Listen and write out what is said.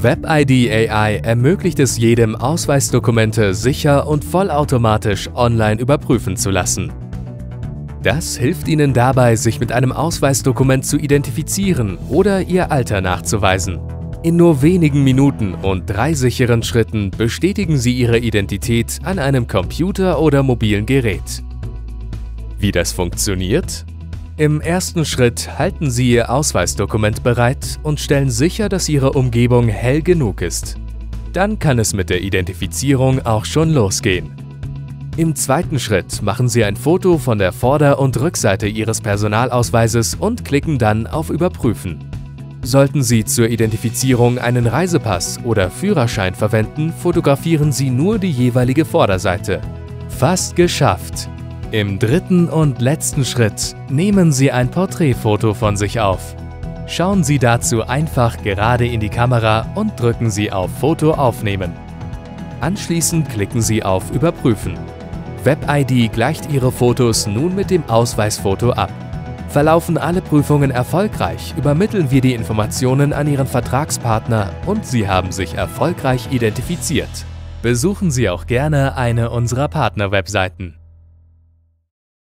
WebID AI ermöglicht es jedem, Ausweisdokumente sicher und vollautomatisch online überprüfen zu lassen. Das hilft Ihnen dabei, sich mit einem Ausweisdokument zu identifizieren oder Ihr Alter nachzuweisen. In nur wenigen Minuten und drei sicheren Schritten bestätigen Sie Ihre Identität an einem Computer oder mobilen Gerät. Wie das funktioniert? Im ersten Schritt halten Sie Ihr Ausweisdokument bereit und stellen sicher, dass Ihre Umgebung hell genug ist. Dann kann es mit der Identifizierung auch schon losgehen. Im zweiten Schritt machen Sie ein Foto von der Vorder- und Rückseite Ihres Personalausweises und klicken dann auf Überprüfen. Sollten Sie zur Identifizierung einen Reisepass oder Führerschein verwenden, fotografieren Sie nur die jeweilige Vorderseite. Fast geschafft! Im dritten und letzten Schritt nehmen Sie ein Porträtfoto von sich auf. Schauen Sie dazu einfach gerade in die Kamera und drücken Sie auf Foto aufnehmen. Anschließend klicken Sie auf Überprüfen. WebID gleicht Ihre Fotos nun mit dem Ausweisfoto ab. Verlaufen alle Prüfungen erfolgreich, übermitteln wir die Informationen an Ihren Vertragspartner und Sie haben sich erfolgreich identifiziert. Besuchen Sie auch gerne eine unserer Partner-Webseiten.